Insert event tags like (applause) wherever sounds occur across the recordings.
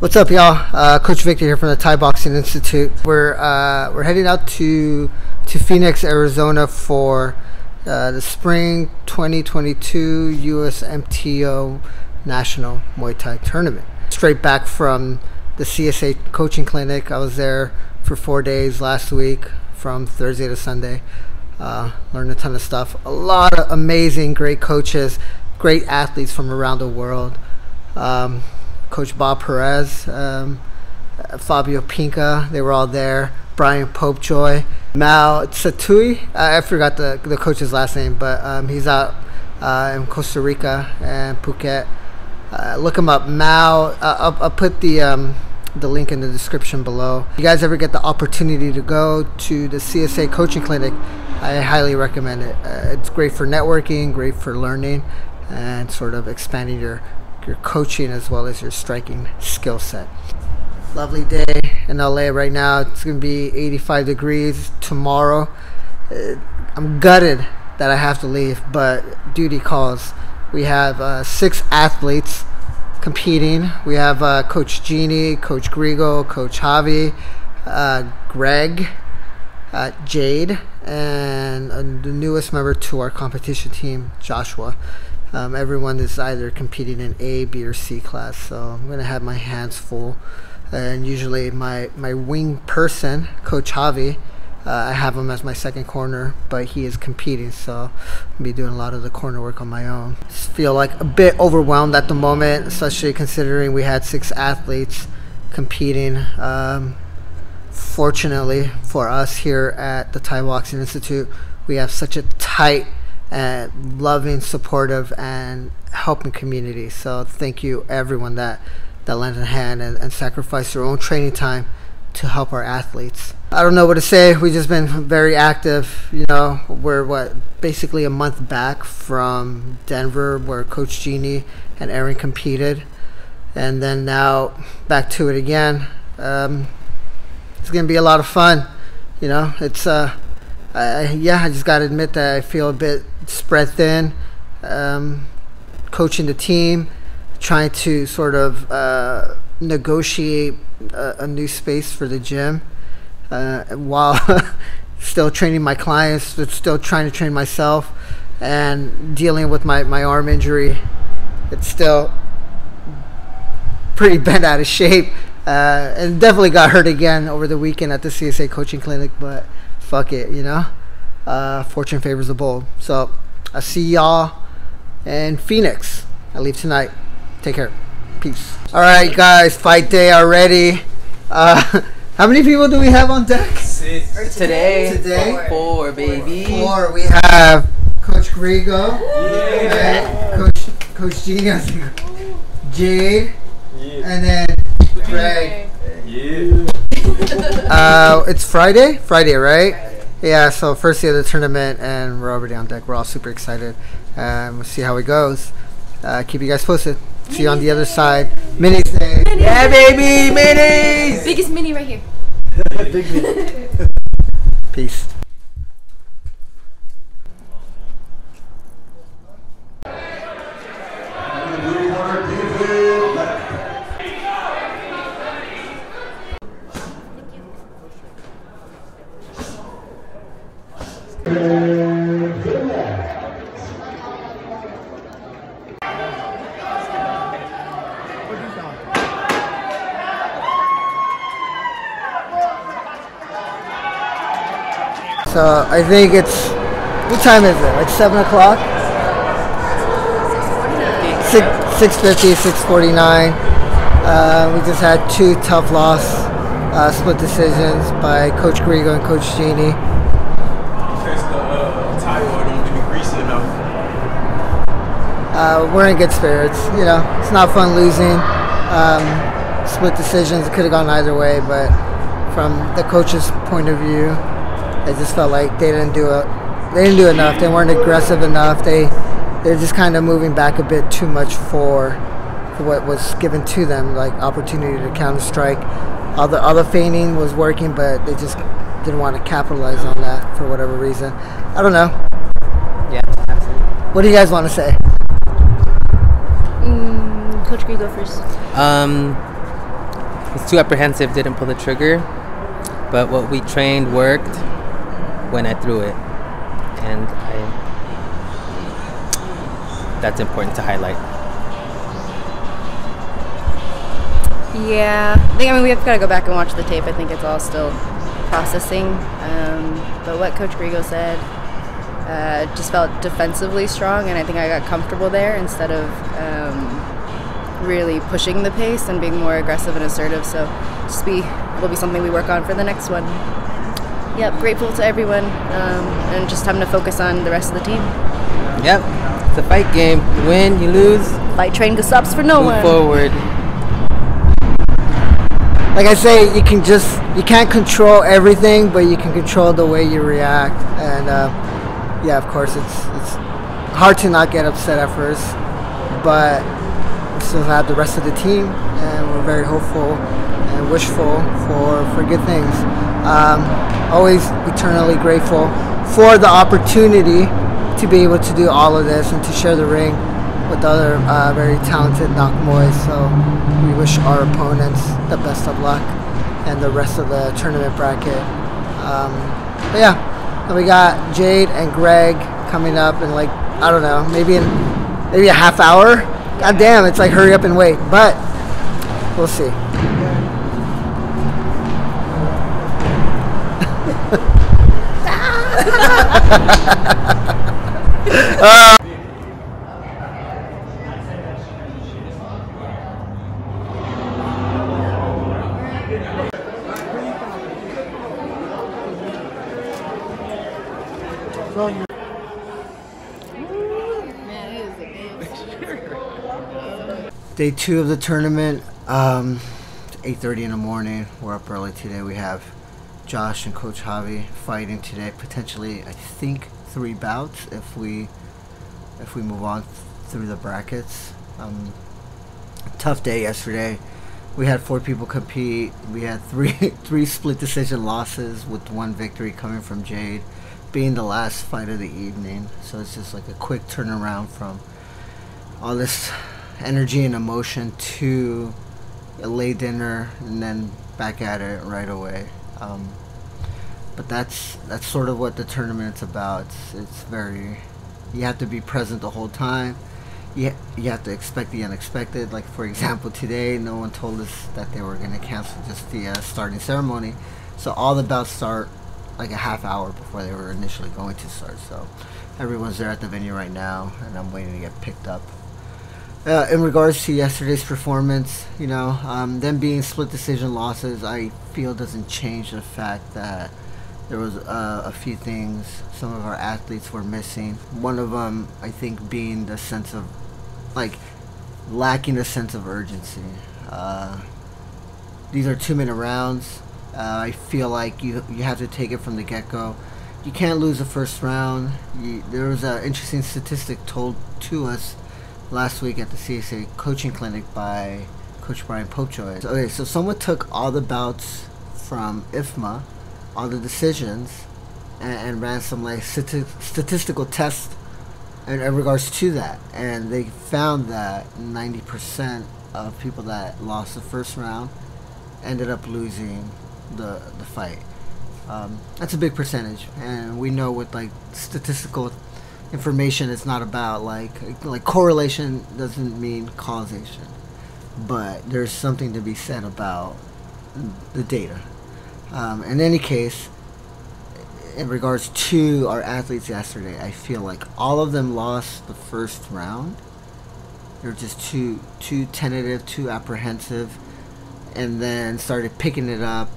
What's up, y'all? Uh, Coach Victor here from the Thai Boxing Institute. We're uh, we're heading out to to Phoenix, Arizona for uh, the spring 2022 USMTO National Muay Thai Tournament. Straight back from the CSA coaching clinic. I was there for four days last week, from Thursday to Sunday. Uh, learned a ton of stuff. A lot of amazing, great coaches, great athletes from around the world. Um, Coach Bob Perez, um, Fabio Pinca, they were all there. Brian Popejoy, Mal Satui, I, I forgot the, the coach's last name, but um, he's out uh, in Costa Rica and Phuket. Uh, look him up, Mal. Uh, I'll, I'll, put the um, the link in the description below. If you guys ever get the opportunity to go to the CSA coaching clinic, I highly recommend it. Uh, it's great for networking, great for learning, and sort of expanding your your coaching as well as your striking skill set. Lovely day in LA right now. It's going to be 85 degrees tomorrow. Uh, I'm gutted that I have to leave, but duty calls. We have uh, six athletes competing. We have uh, Coach Jeannie, Coach Grigo, Coach Javi, uh, Greg, uh, Jade, and the newest member to our competition team, Joshua. Um, everyone is either competing in A, B, or C class, so I'm going to have my hands full. And usually, my, my wing person, Coach Javi, uh, I have him as my second corner, but he is competing, so I'll be doing a lot of the corner work on my own. Just feel like a bit overwhelmed at the moment, especially considering we had six athletes competing. Um, fortunately for us here at the Thai Boxing Institute, we have such a tight and loving, supportive, and helping community. So thank you everyone that that lent a hand and, and sacrificed their own training time to help our athletes. I don't know what to say. We've just been very active. You know, we're what basically a month back from Denver, where Coach Jeannie and Erin competed, and then now back to it again. Um, it's gonna be a lot of fun. You know, it's uh, I, yeah, I just gotta admit that I feel a bit spread thin, um, coaching the team, trying to sort of uh, negotiate a, a, new space for the gym uh, while (laughs) still training my clients, still trying to train myself, and dealing with my, my arm injury. It's still pretty (laughs) bent out of shape. Uh, and definitely got hurt again over the weekend at the CSA coaching clinic, but fuck it, you know? Uh, fortune favors the bold. So I see y'all in Phoenix. I leave tonight. Take care. Peace. All right, guys. Fight day already. Uh, (laughs) how many people do we have on deck? Six. Today, today, four, four baby. Four. We have Coach Grigo, yeah. Coach Coach Genius, (laughs) Jade, yeah. and then Greg. Yeah. (laughs) Uh, it's Friday. Friday, right? Yeah, so first day of the tournament, and we're already on deck. We're all super excited. Um, we'll see how it goes. Uh, keep you guys posted. See you on the other side. Minis day. Minis. Yeah, baby, minis. Biggest mini right here. Big (laughs) mini. Peace. So I think it's what time is it? Like seven o'clock. Six six fifty, six forty nine. Uh, we just had two tough loss, uh, split decisions by Coach Grigo and Coach Jeannie. Uh, we're in good spirits. You know, it's not fun losing. Um, split decisions. Could have gone either way, but from the coach's point of view, I just felt like they didn't do it. They didn't do enough. They weren't aggressive enough. They they're just kind of moving back a bit too much for for what was given to them, like opportunity to counter strike. All the other feigning was working, but they just didn't want to capitalize on that for whatever reason. I don't know. Yeah, absolutely. What do you guys want to say? Mm, Coach Green, go first. Um, was too apprehensive, didn't pull the trigger. But what we trained worked when I threw it, and I, that's important to highlight. Yeah, I think I mean we've got to go back and watch the tape. I think it's all still processing. Um, but what Coach Grigo said uh, just felt defensively strong, and I think I got comfortable there instead of um, really pushing the pace and being more aggressive and assertive. So just be will be something we work on for the next one. Yep, grateful to everyone, um, and just having to focus on the rest of the team. Yep, it's a fight game. You win, you lose. Fight train stops for no Move one. forward. like I say, you can just you can't control everything, but you can control the way you react. And uh, yeah, of course, it's it's hard to not get upset at first, but we still have the rest of the team, and we're very hopeful wishful for for good things. Um, always eternally grateful for the opportunity to be able to do all of this and to share the ring with other uh, very talented Nak Muays. So we wish our opponents the best of luck and the rest of the tournament bracket. Um, but yeah, we got Jade and Greg coming up in like I don't know, maybe in maybe a half hour. God damn, it's like hurry up and wait. But we'll see. Day two of the tournament. Um, 8:30 in the morning. We're up early today. We have Josh and Coach Javi fighting today. Potentially, I think three bouts if we if we move on through the brackets. Um, tough day yesterday. We had four people compete. We had three (laughs) three split decision losses with one victory coming from Jade, being the last fight of the evening. So it's just like a quick turnaround from all this energy and emotion to a late dinner and then back at it right away. Um, but that's that's sort of what the tournament's about. It's, it's very you have to be present the whole time. You, you have to expect the unexpected. Like for example, today no one told us that they were going to cancel just the uh, starting ceremony, so all the bouts start like a half hour before they were initially going to start. So everyone's there at the venue right now, and I'm waiting to get picked up. Uh, in regards to yesterday's performance, you know, um, them being split decision losses, I feel doesn't change the fact that there was uh, a few things some of our athletes were missing. One of them, I think, being the sense of, like, lacking a sense of urgency. Uh, these are two-minute rounds. Uh, I feel like you you have to take it from the get-go. You can't lose the first round. You, there was an interesting statistic told to us last week at the CSA coaching clinic by Coach Brian Popejoy. Okay, so someone took all the bouts from IFMA, all the decisions, and, and ran some like stati- statistical tests in, in regards to that, and they found that 90% of people that lost the first round ended up losing the the fight. Um, that's a big percentage, and we know with like statistical information, it's not about like like correlation doesn't mean causation, but there's something to be said about the data. Um, in any case, in regards to our athletes yesterday, I feel like all of them lost the first round. They're just too too tentative, too apprehensive, and then started picking it up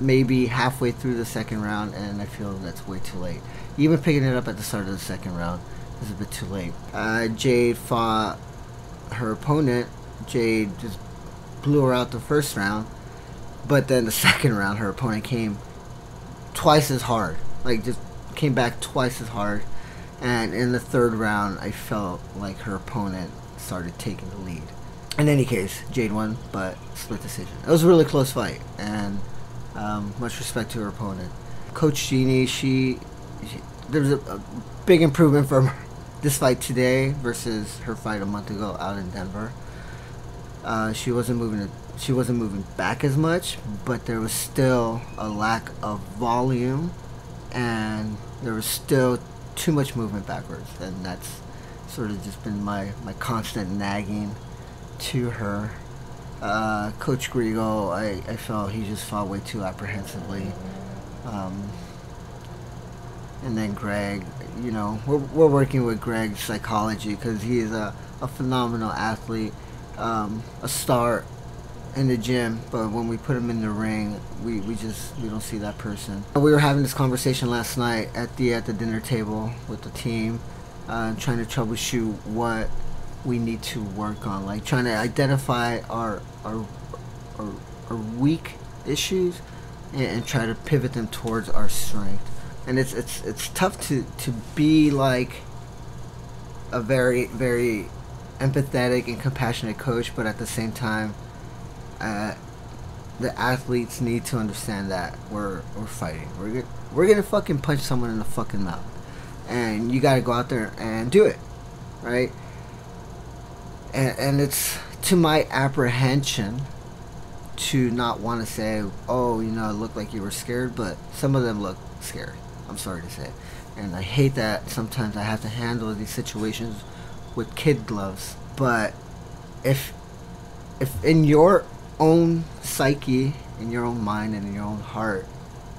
maybe halfway through the second round, and I feel that's way too late. Even picking it up at the start of the second round is a bit too late. Uh, Jade fought her opponent. Jade just blew her out the first round, but then the (laughs) second round, her opponent came twice as hard. Like just came back twice as hard, and in the third round, I felt like her opponent started taking the lead. In any case, Jade won, but split decision. It was a really close fight, and um, much respect to her opponent. Coach Jeannie, she, she there's a, a big improvement from (laughs) this fight today versus her fight a month ago out in Denver. Uh, she wasn't moving she wasn't moving back as much, but there was still a lack of volume, and there was still too much movement backwards, and that's sort of just been my my constant nagging to her. Uh, Coach Grigo, I, I felt he just fought way too apprehensively. Um, and then Greg, you know, we're, we're working with Greg's psychology because he is a, a phenomenal athlete, um, a star in the gym, but when we put him in the ring, we, we just we don't see that person. We were having this conversation last night at the at the dinner table with the team, uh, trying to troubleshoot what we need to work on, like trying to identify our our our, our weak issues and, and try to pivot them towards our strength. And it's it's it's tough to to be like a very very empathetic and compassionate coach, but at the same time uh, the athletes need to understand that we're we're fighting. We're we're gonna fucking punch someone in the fucking mouth, and you got to go out there and do it, right? And and it's to my apprehension to not want to say, oh, you know, it looked like you were scared, but some of them look scared. I'm sorry to say, and I hate that sometimes I have to handle these situations with kid gloves. But if if in your own psyche, in your own mind, and in your own heart,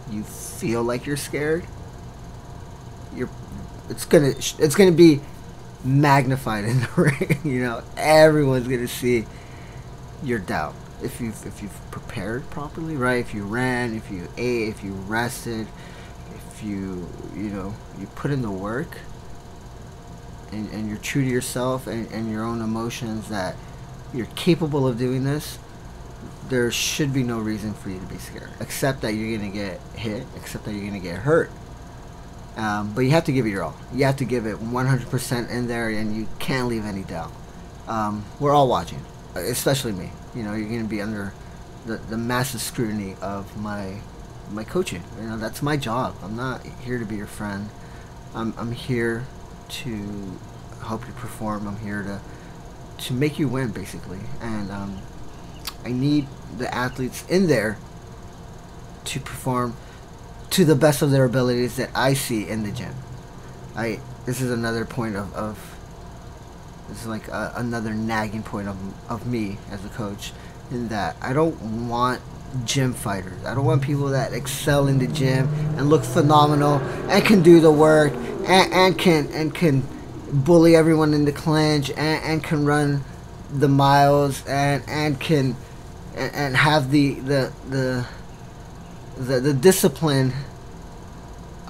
you feel like you're scared, you're it's gonna it's gonna be magnified in the (laughs) ring. You know, everyone's gonna see your doubt if you if you've prepared properly, right? If you ran, if you ate, if you rested, if you you know you put in the work. And, and you're true to yourself and, and your own emotions that you're capable of doing this there should be no reason for you to be scared, except that you're gonna get hit, except that you're gonna get hurt. Um, but you have to give it your all. You have to give it 100% in there, and you can't leave any doubt. Um, we're all watching, especially me. You know, you're gonna be under the, the massive scrutiny of my my coaching. You know, that's my job. I'm not here to be your friend. I'm I'm here to help you perform. I'm here to to make you win, basically, and um, I need the athletes in there to perform to the best of their abilities that I see in the gym. I this is another point of, of this is like a, another nagging point of, of me as a coach in that I don't want gym fighters. I don't want people that excel in the gym and look phenomenal and can do the work and, and can and can bully everyone in the clinch and, and can run the miles and and can and, and have the the the the, the discipline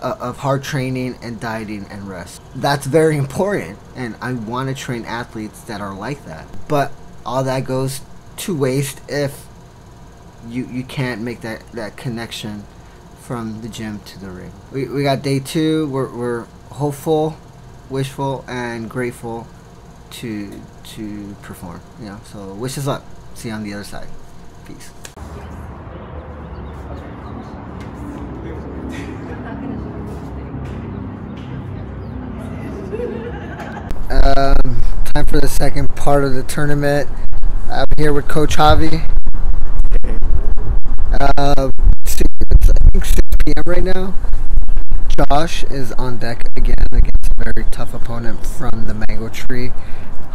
uh, of hard training and dieting and rest. That's very important, and I want to train athletes that are like that. But all that goes to waste if you you can't make that that connection from the gym to the ring. We, we got day two. We're, we're hopeful, wishful, and grateful to to perform. You know, so wish us luck. See you on the other side. Peace. For the second part of the tournament. I'm here with Coach Javi. Uh, it's, I think 6 p.m. right now. Josh is on deck again against a very tough opponent from the Mango Tree,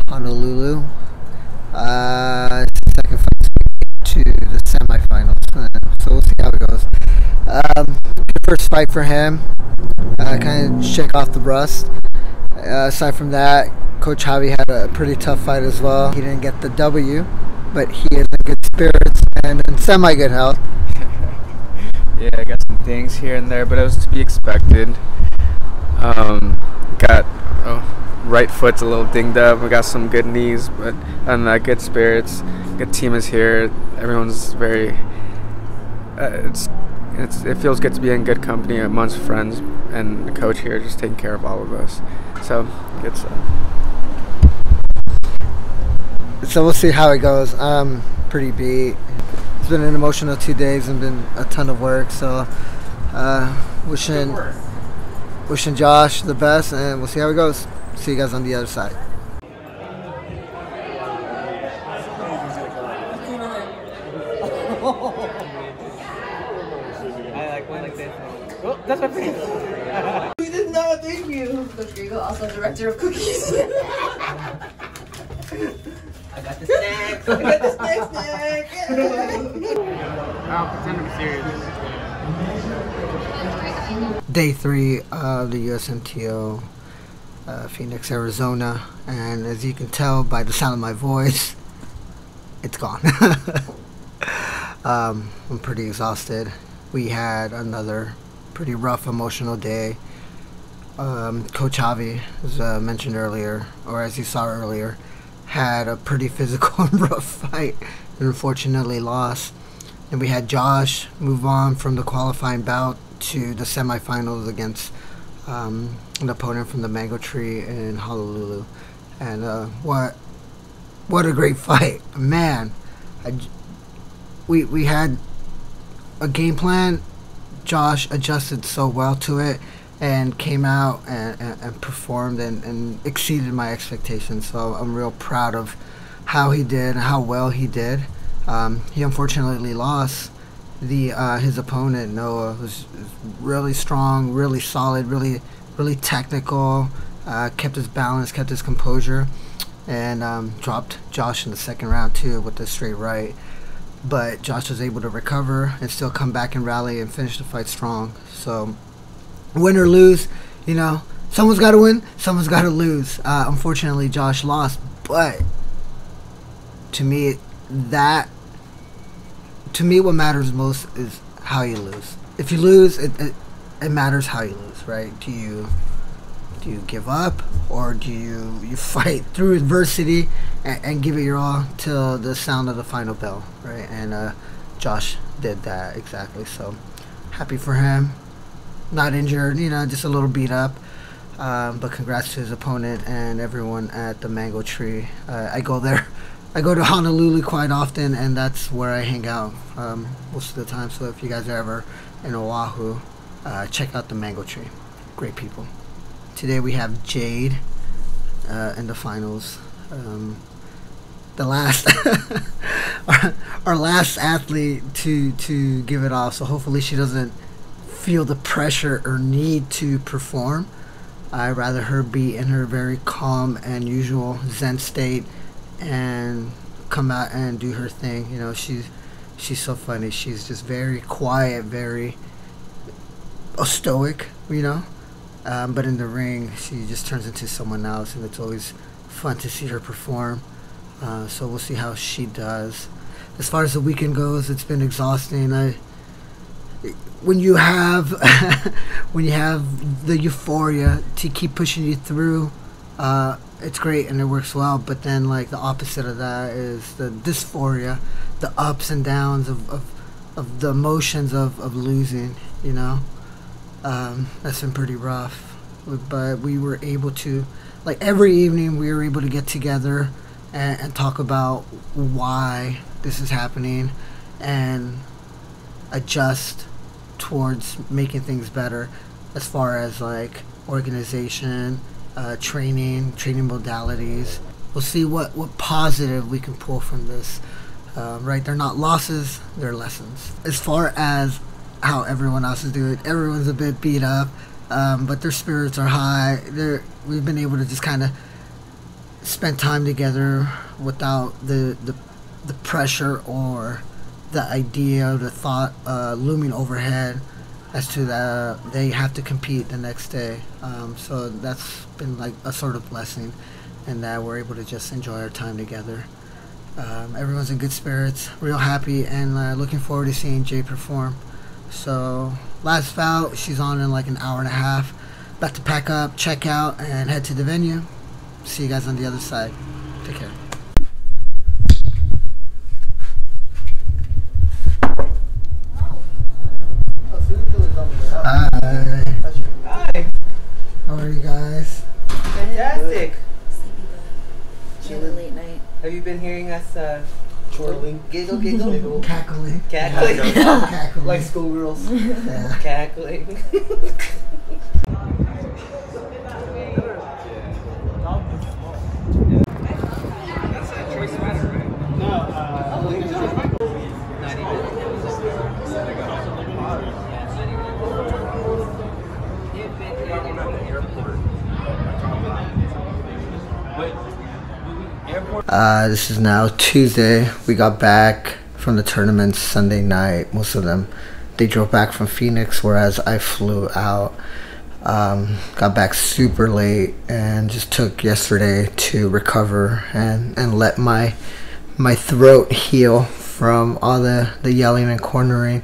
Honolulu. Uh, second fight to the semifinals. So we'll see how it goes. Um, first fight for him. Uh, kind of shake off the rust. Uh, aside from that, Coach Javi had a pretty tough fight as well. He didn't get the W, but he is in good spirits and in semi good health. (laughs) yeah, I got some things here and there, but it was to be expected. Um, got oh, right foot's a little dinged up. We got some good knees, but and uh, good spirits. Good team is here. Everyone's very. Uh, it's it's it feels good to be in good company amongst friends and the coach here just taking care of all of us. So good stuff so we'll see how it goes. I'm pretty beat. It's been an emotional two days and been a ton of work. So uh, wishing wishing Josh the best, and we'll see how it goes. See you guys on the other side. I like one like this. That's my favorite. (laughs) we did not thank you. Rodrigo, also director of cookies. (laughs) (laughs) (laughs) I got the snacks. I got the snacks. I'll pretend to be serious. Day three of the USMTO, uh, Phoenix, Arizona, and as you can tell by the sound of my voice, it's gone. (laughs) um, I'm pretty exhausted. We had another pretty rough emotional day. Um, Coach Javi, as uh, mentioned earlier, or as you saw earlier, had a pretty physical (laughs) and rough fight and unfortunately lost. And we had Josh move on from the qualifying bout to the semifinals against um, an opponent from the Mango Tree in Honolulu. And uh, what what a great fight, man! I we we had a game plan. Josh adjusted so well to it and came out and, and, and performed and, and exceeded my expectations. So I'm real proud of how he did and how well he did. Um, he unfortunately lost. The uh, his opponent Noah was really strong, really solid, really really technical. Uh, kept his balance, kept his composure, and um, dropped Josh in the second round too with the straight right. But Josh was able to recover and still come back and rally and finish the fight strong. So win or lose, you know, someone's got to win, someone's got to lose. Uh, unfortunately, Josh lost, but to me, that to me, what matters most is how you lose. If you lose, it, it, it matters how you lose, right? Do you do you give up or do you you (laughs) fight through adversity and, and give it your all till the sound of the final bell, right? And uh, Josh did that exactly. So happy for him. Not injured, you know, just a little beat up. Um, but congrats to his opponent and everyone at the Mango Tree. Uh, I go there. (laughs) I go to Honolulu quite often, and that's where I hang out um, most of the time. So if you guys are ever in Oahu, uh, check out the Mango Tree. Great people. Today we have Jade uh, in the finals. Um, the last, (laughs) our, our last athlete to to give it off. So hopefully she doesn't feel the pressure or need to perform. I'd rather her be in her very calm and usual Zen state and come out and do her thing. You know, she's she's so funny. She's just very quiet, very stoic. You know, um, but in the ring, she just turns into someone else, and it's always fun to see her perform. Uh, so we'll see how she does. As far as the weekend goes, it's been exhausting. I when you have (laughs) when you have the euphoria to keep pushing you through uh, it's great and it works well. But then like the opposite of that is the dysphoria the ups and downs of, of, of the emotions of, of losing you know? Um, that's been pretty rough. But we were able to like every evening we were able to get together and, and talk about why this is happening and adjust towards making things better as far as like organization, uh, training, training modalities. We'll see what, what positive we can pull from this. Uh, right, they're not losses, they're lessons. As far as how everyone else is doing, everyone's a bit beat up, um, but their spirits are high. They're, we've been able to just kind of spend time together without the, the, the pressure or the idea, the thought uh, looming overhead as to that they have to compete the next day. Um, so that's been like a sort of blessing, and that we're able to just enjoy our time together. Um, everyone's in good spirits, real happy, and uh, looking forward to seeing Jay perform. So last bout, she's on in like an hour and a half. About to pack up, check out, and head to the venue. See you guys on the other side. Take care. Hi. Hi. How are you guys? Fantastic. We had a late night. Have you been hearing us uh, Chortling. giggle, giggle, (laughs) Cackling. cackling, Cackling. (laughs) Like schoolgirls. yeah. cackling? (laughs) Uh, this is now Tuesday. We got back from the tournament Sunday night. Most of them, they drove back from Phoenix, whereas I flew out. Um, got back super late and just took yesterday to recover and, and let my my throat heal from all the, the yelling and cornering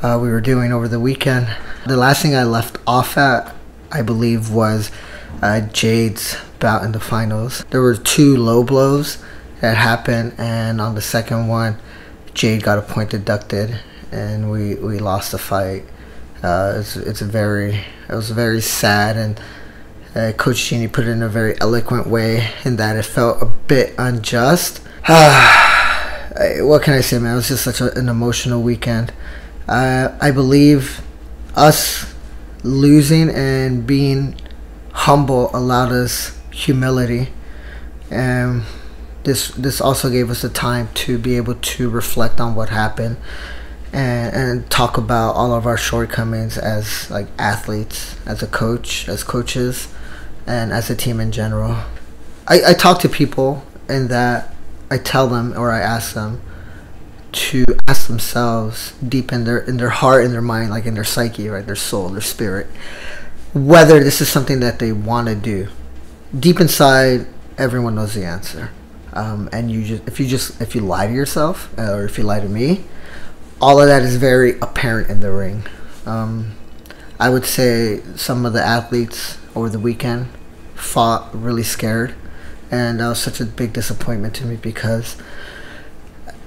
uh, we were doing over the weekend. The last thing I left off at, I believe, was uh, Jade's bout in the finals. There were two low blows that happened, and on the second one, Jade got a point deducted, and we, we lost the fight. Uh, it's it's a very it was very sad and uh, Coach Jeannie put it in a very eloquent way in that it felt a bit unjust. (sighs) what can I say, man? It was just such a, an emotional weekend. Uh, I believe us losing and being humble allowed us humility, and this this also gave us the time to be able to reflect on what happened and, and talk about all of our shortcomings as like athletes, as a coach, as coaches, and as a team in general. I, I talk to people in that I tell them or I ask them to ask themselves deep in their in their heart, in their mind, like in their psyche, right, their soul, their spirit, whether this is something that they want to do. Deep inside, everyone knows the answer. Um, and you just if you just if you lie to yourself or if you lie to me, all of that is very apparent in the ring. Um, I would say some of the athletes over the weekend fought really scared, and that was such a big disappointment to me because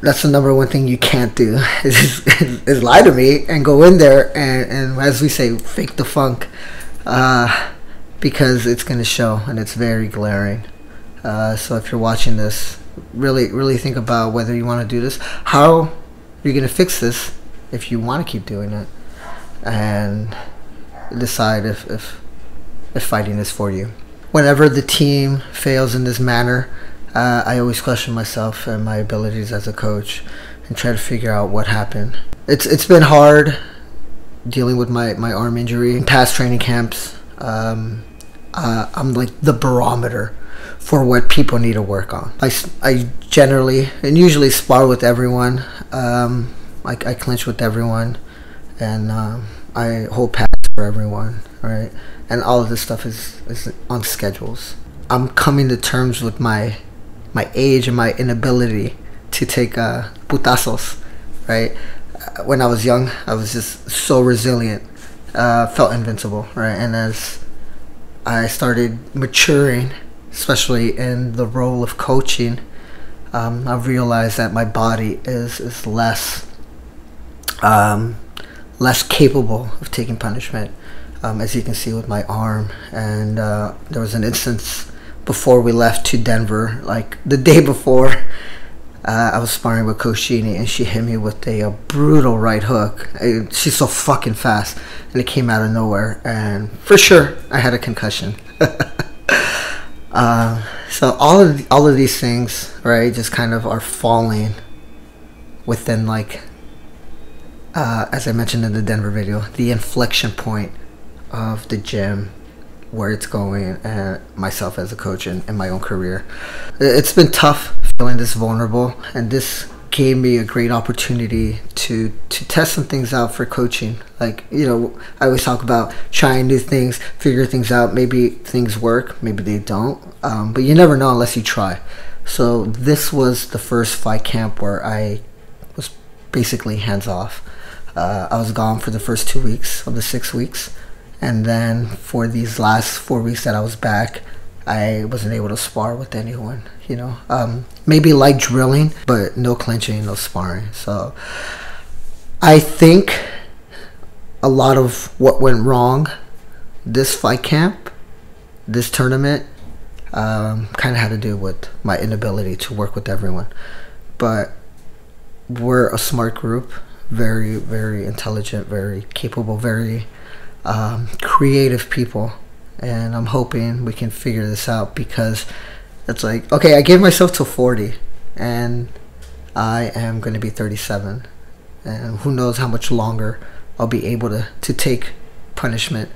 that's the number one thing you can't do is, (laughs) is, is lie to me and go in there and, and as we say, fake the funk, uh, because it's going to show and it's very glaring. Uh, so if you're watching this, really, really think about whether you want to do this. How you're going to fix this if you want to keep doing it and decide if, if, if fighting is for you. Whenever the team fails in this manner, uh, I always question myself and my abilities as a coach and try to figure out what happened. It's it's been hard dealing with my, my arm injury in past training camps. Um, uh, I'm like the barometer for what people need to work on. I, I generally and usually spar with everyone. Um, I, I clinch with everyone, and um, I hold pads for everyone, right? And all of this stuff is, is on schedules. I'm coming to terms with my my age and my inability to take uh, putazos, right? Uh, when I was young, I was just so resilient, uh, felt invincible, right? And as I started maturing especially in the role of coaching, um, I've realized that my body is is less um, less capable of taking punishment, um, as you can see with my arm. And uh, there was an instance before we left to Denver, like the day before. Uh, I was sparring with Coach Jeannie and she hit me with a, a brutal right hook. I, she's so fucking fast and it came out of nowhere. And for sure, I had a concussion. Uh, (laughs) so all of the, all of these things, right, just kind of are falling within like, uh, as I mentioned in the Denver video, the inflection point of the gym, where it's going, and myself as a coach and, and my own career. It's been tough feeling this vulnerable, and this gave me a great opportunity to to test some things out for coaching. Like you know, I always talk about trying new things, figure things out. Maybe things work, maybe they don't. Um, but you never know unless you try. So this was the first fight camp where I was basically hands off. Uh, I was gone for the first two weeks of the six weeks, and then for these last four weeks that I was back, I wasn't able to spar with anyone. You know, um, maybe light drilling, but no clinching, no sparring. So I think a lot of what went wrong this fight camp, this tournament, um, kind of had to do with my inability to work with everyone. But we're a smart group, very, very intelligent, very capable, very um, creative people and I'm hoping we can figure this out because it's like okay, I gave myself till 40, and I am going to be 37, and who knows how much longer I'll be able to to take punishment.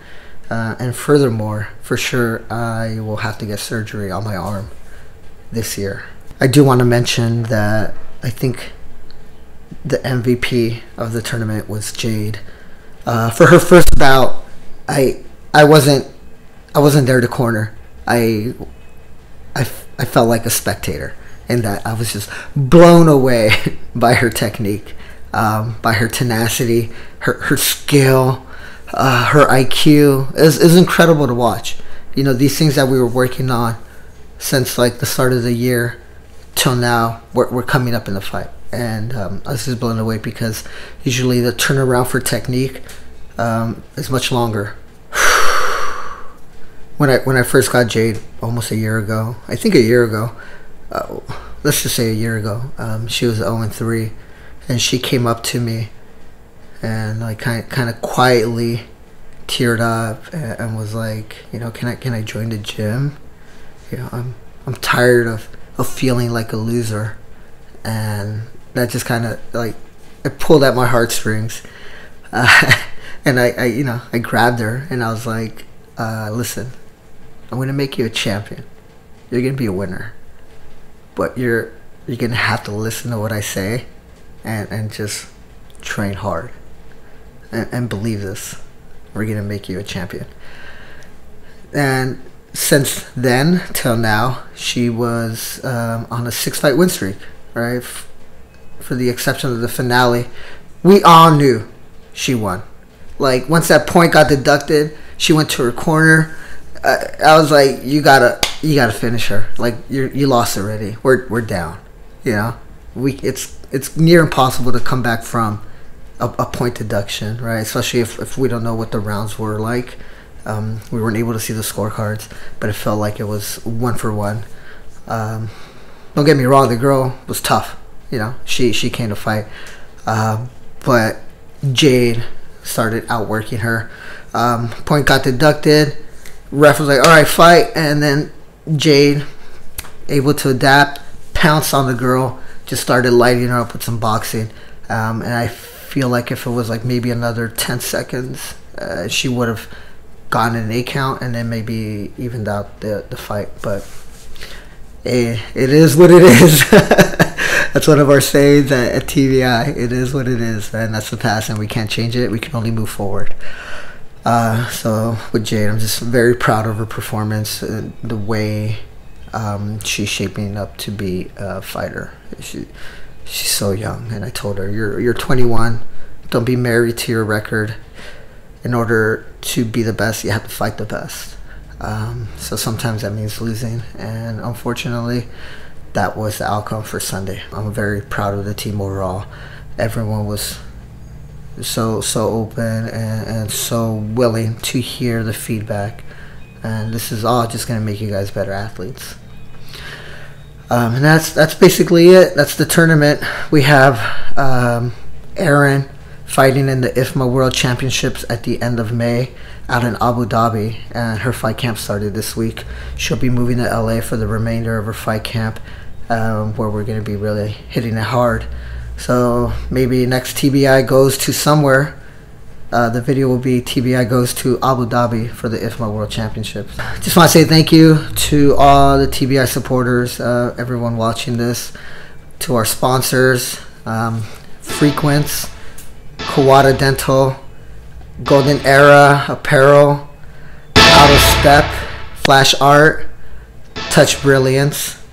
Uh, and furthermore, for sure, I will have to get surgery on my arm this year. I do want to mention that I think the MVP of the tournament was Jade. Uh, for her first bout, I I wasn't I wasn't there to corner. I I felt like a spectator in that I was just blown away (laughs) by her technique, um, by her tenacity, her her skill, uh, her IQ. Is was incredible to watch. You know these things that we were working on since like the start of the year till now, we're, we're coming up in the fight and um, I was just blown away because usually the turnaround for technique um, is much longer. (sighs) when I when I first got Jade almost a year ago, I think a year ago, uh, let's just say a year ago, um, she was 0 and 3, and she came up to me and like kind kind of quietly teared up and, and was like, you know, can I can I join the gym? You know, I'm I'm tired of of feeling like a loser and that just kind of like it pulled at my heartstrings. Uh, (laughs) and I, I, you know, I grabbed her and I was like, uh, "Listen, I'm gonna make you a champion. You're gonna be a winner, but you're you're gonna have to listen to what I say, and and just train hard, and, and believe this. We're gonna make you a champion." And since then till now, she was um, on a six fight win streak, right? For the exception of the finale, we all knew she won. Like once that point got deducted, she went to her corner. Uh, I was like, you gotta, you gotta finish her. Like you, you lost already. We're, we're down. You know, we, it's, it's near impossible to come back from a, a point deduction, right? Especially if, if we don't know what the rounds were like. Um, we weren't able to see the scorecards, but it felt like it was one for one. Um, don't get me wrong, the girl was tough you know, she she came to fight, uh, but Jade started outworking her. Um, point got deducted. Ref was like, "All right, fight," and then Jade, able to adapt, pounced on the girl, just started lighting her up with some boxing. Um, and I feel like if it was like maybe another ten seconds, uh, she would have gotten an eight count and then maybe evened out the the fight. But hey, it is what it is. (laughs) that's one of our sayings at, at TBI. It is what it is, and that's the past, and we can't change it. We can only move forward. Uh, so with Jade, I'm just very proud of her performance, and the way um, she's shaping up to be a fighter. She, she's so young, and I told her, "You're you're 21. Don't be married to your record. In order to be the best, you have to fight the best." Um, so sometimes that means losing, and unfortunately, that was the outcome for Sunday. I'm very proud of the team overall. Everyone was so so open and, and so willing to hear the feedback, and this is all just gonna make you guys better athletes. Um, and that's that's basically it. That's the tournament. We have um, Erin fighting in the IFMA World Championships at the end of May out in Abu Dhabi, and her fight camp started this week. She'll be moving to LA for the remainder of her fight camp, um, where we're going to be really hitting it hard. So maybe next TBI goes to somewhere. Uh, the video will be TBI goes to Abu Dhabi for the IFMA World Championships. Just want to say thank you to all the TBI supporters, uh, everyone watching this, to our sponsors, um, Frequence, Kawata Dental, Golden Era Apparel, Out of Step, Flash Art, Touch Brilliance,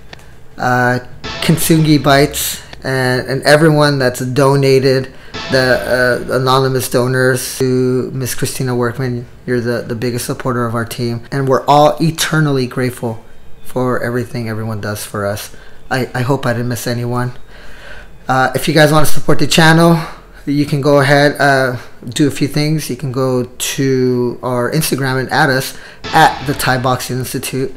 uh, Kintsugi Bites, and, and everyone that's donated, the uh, anonymous donors to Miss Christina Workman. You're the, the biggest supporter of our team, and we're all eternally grateful for everything everyone does for us. I, I hope I didn't miss anyone. Uh, if you guys want to support the channel, you can go ahead uh, do a few things you can go to our instagram and add us at the thai boxing institute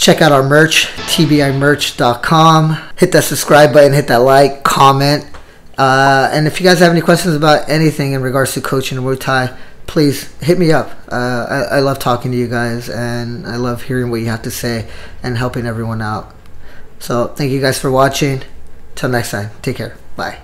check out our merch tbimerch.com hit that subscribe button hit that like comment uh, and if you guys have any questions about anything in regards to coaching and Muay Thai, please hit me up. Uh, I, I love talking to you guys and I love hearing what you have to say and helping everyone out. So thank you guys for watching. Till next time, take care. Bye.